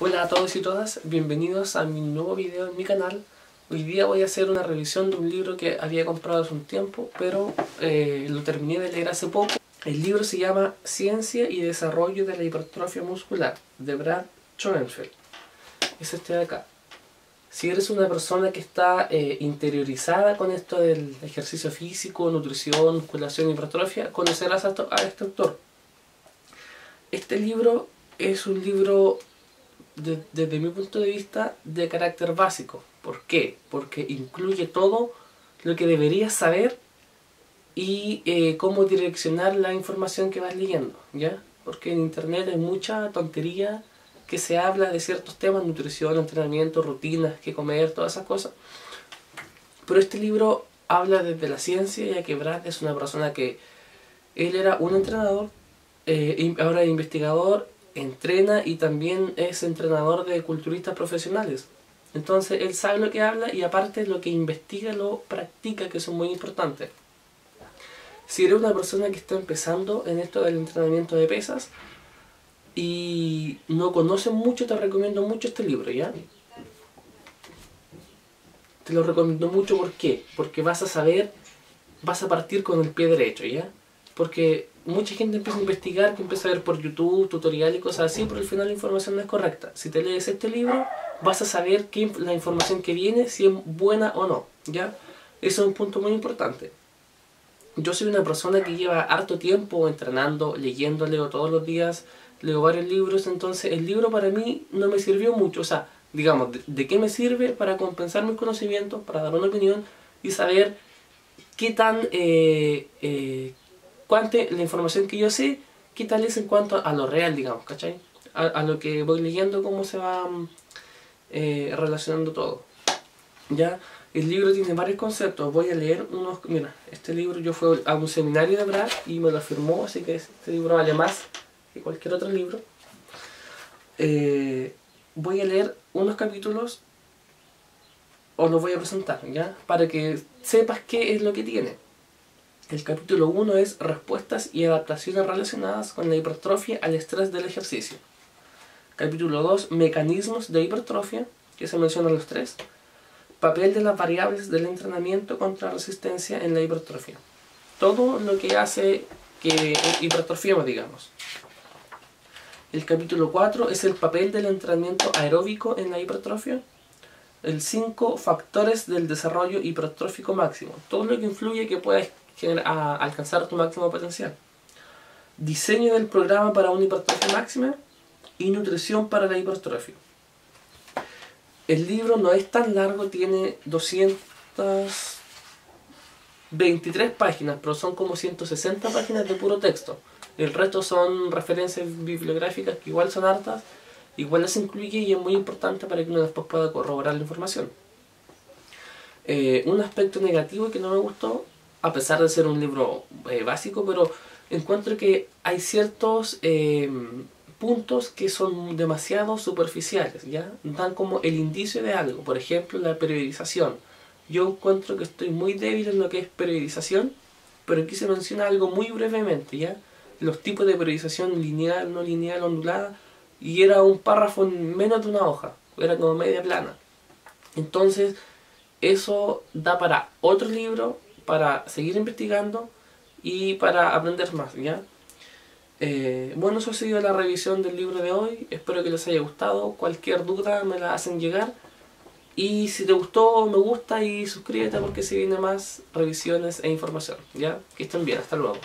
Hola a todos y todas, bienvenidos a mi nuevo video en mi canal. Hoy día voy a hacer una revisión de un libro que había comprado hace un tiempo, pero eh, lo terminé de leer hace poco. El libro se llama Ciencia y Desarrollo de la Hipertrofia Muscular, de Brad Schoenfeld. Es este de acá. Si eres una persona que está eh, interiorizada con esto del ejercicio físico, nutrición, musculación y hipertrofia, conocerás a este autor. Este libro es un libro desde mi punto de vista, de carácter básico. ¿Por qué? Porque incluye todo lo que deberías saber y eh, cómo direccionar la información que vas leyendo, ¿ya? Porque en internet hay mucha tontería que se habla de ciertos temas, nutrición, entrenamiento, rutinas, qué comer, todas esas cosas. Pero este libro habla desde la ciencia, ya que Brad es una persona que él era un entrenador, eh, ahora es investigador entrena y también es entrenador de culturistas profesionales. Entonces él sabe lo que habla y aparte lo que investiga lo practica, que es muy importante. Si eres una persona que está empezando en esto del entrenamiento de pesas y no conoces mucho, te recomiendo mucho este libro, ¿ya? Te lo recomiendo mucho, ¿por qué? Porque vas a saber, vas a partir con el pie derecho, ¿ya? Porque mucha gente empieza a investigar, que empieza a ver por YouTube, tutoriales y cosas así, pero al final la información no es correcta. Si te lees este libro, vas a saber que la información que viene, si es buena o no, ¿ya? Eso es un punto muy importante. Yo soy una persona que lleva harto tiempo entrenando, leyendo, leo todos los días, leo varios libros, entonces el libro para mí no me sirvió mucho, o sea, digamos, ¿de, qué me sirve? Para compensar mis conocimientos, para dar una opinión y saber qué tan... Eh, eh, la información que yo sé, qué tal es en cuanto a lo real, digamos, ¿cachai? A, lo que voy leyendo, cómo se va mm, eh, relacionando todo. ¿Ya? El libro tiene varios conceptos, voy a leer unos... Mira, este libro yo fui a un seminario de Brad y me lo firmó, así que este libro vale más que cualquier otro libro. Eh, voy a leer unos capítulos o los voy a presentar, ¿ya? Para que sepas qué es lo que tiene. El capítulo 1 es Respuestas y adaptaciones relacionadas con la hipertrofia al estrés del ejercicio. Capítulo 2 Mecanismos de hipertrofia, que se mencionan los tres. Papel de las variables del entrenamiento contra resistencia en la hipertrofia. Todo lo que hace que hipertrofiemos, digamos. El capítulo 4 es el papel del entrenamiento aeróbico en la hipertrofia. El 5, factores del desarrollo hipertrófico máximo. Todo lo que influye que puedas a alcanzar tu máximo potencial. Diseño del programa para una hipertrofia máxima y nutrición para la hipertrofia. El libro no es tan largo, tiene 223 páginas, pero son como 160 páginas de puro texto. El resto son referencias bibliográficas que igual son hartas, igual las incluye y es muy importante para que uno después pueda corroborar la información. Eh, un aspecto negativo que no me gustó a pesar de ser un libro eh, básico, pero encuentro que hay ciertos eh, puntos que son demasiado superficiales, ¿ya? Dan como el indicio de algo, por ejemplo la periodización. Yo encuentro que estoy muy débil en lo que es periodización, pero aquí se menciona algo muy brevemente, ¿ya? Los tipos de periodización lineal, no lineal, ondulada, y era un párrafo en menos de una hoja, era como media plana. Entonces, eso da para otro libro para seguir investigando y para aprender más, ¿ya? Eh, bueno, eso ha sido la revisión del libro de hoy. Espero que les haya gustado. Cualquier duda me la hacen llegar. Y si te gustó, me gusta y suscríbete porque se vienen más revisiones e información. ¿Ya? Que estén bien. Hasta luego.